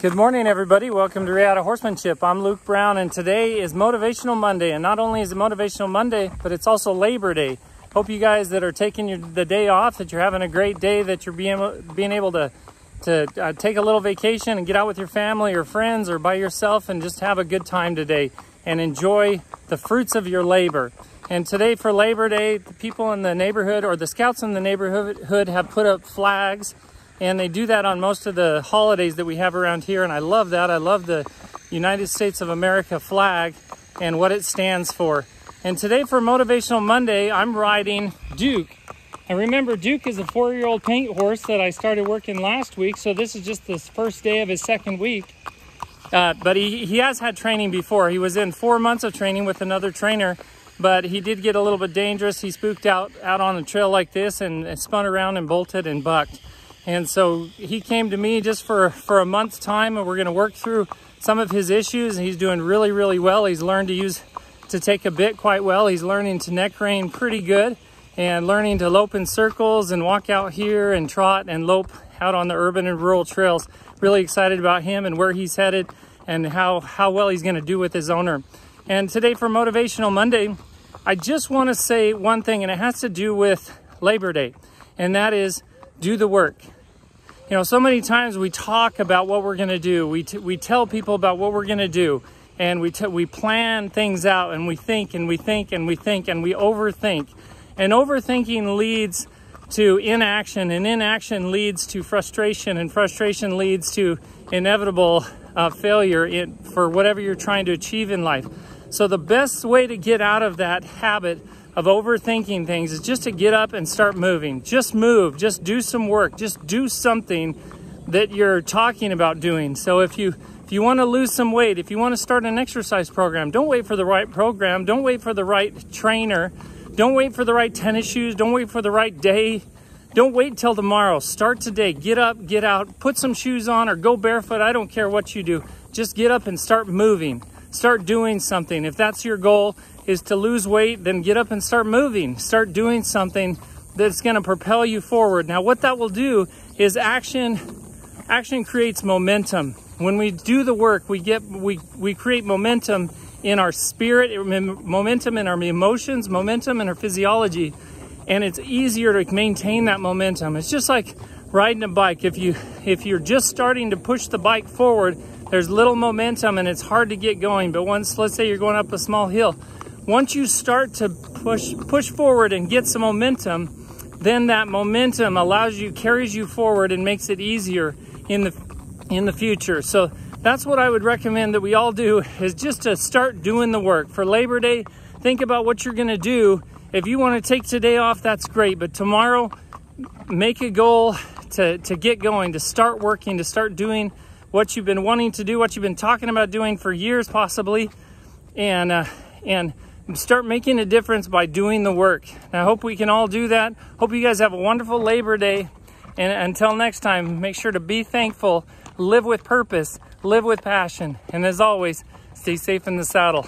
Good morning, everybody. Welcome to Reata Horsemanship. I'm Luke Brown, and today is Motivational Monday. And not only is it Motivational Monday, but it's also Labor Day. Hope you guys that are taking your, the day off, that you're having a great day, that you're being being able to to uh, take a little vacation and get out with your family or friends or by yourself and just have a good time today and enjoy the fruits of your labor. And today for Labor Day, the people in the neighborhood or the scouts in the neighborhood have put up flags and they do that on most of the holidays that we have around here. And I love that. I love the United States of America flag and what it stands for. And today for Motivational Monday, I'm riding Duke. And remember, Duke is a four-year-old paint horse that I started working last week. So this is just the first day of his second week. Uh, but he, he has had training before. He was in four months of training with another trainer, but he did get a little bit dangerous. He spooked out, out on a trail like this and, and spun around and bolted and bucked. And so he came to me just for, for a month's time and we're gonna work through some of his issues. and He's doing really, really well. He's learned to use, to take a bit quite well. He's learning to neck rein pretty good and learning to lope in circles and walk out here and trot and lope out on the urban and rural trails. Really excited about him and where he's headed and how, how well he's gonna do with his owner. And today for Motivational Monday, I just wanna say one thing and it has to do with Labor Day. And that is do the work. You know, so many times we talk about what we're going to do. We, we tell people about what we're going to do and we, we plan things out and we think and we think and we think and we overthink. And overthinking leads to inaction and inaction leads to frustration and frustration leads to inevitable uh, failure in, for whatever you're trying to achieve in life. So the best way to get out of that habit of overthinking things is just to get up and start moving. Just move, just do some work, just do something that you're talking about doing. So if you if you want to lose some weight, if you want to start an exercise program, don't wait for the right program, don't wait for the right trainer, don't wait for the right tennis shoes, don't wait for the right day. Don't wait till tomorrow. Start today. Get up, get out, put some shoes on or go barefoot. I don't care what you do. Just get up and start moving. Start doing something. If that's your goal, is to lose weight, then get up and start moving. Start doing something that's going to propel you forward. Now, what that will do is action action creates momentum. When we do the work, we get we we create momentum in our spirit, momentum in our emotions, momentum in our physiology, and it's easier to maintain that momentum. It's just like riding a bike. If you if you're just starting to push the bike forward, there's little momentum and it's hard to get going. But once let's say you're going up a small hill, once you start to push push forward and get some momentum, then that momentum allows you carries you forward and makes it easier in the in the future. So that's what I would recommend that we all do is just to start doing the work. For Labor Day, think about what you're going to do. If you want to take today off, that's great, but tomorrow make a goal to to get going, to start working, to start doing what you've been wanting to do, what you've been talking about doing for years possibly. And uh, start making a difference by doing the work. And I hope we can all do that. Hope you guys have a wonderful Labor Day. And until next time, make sure to be thankful, live with purpose, live with passion. And as always, stay safe in the saddle.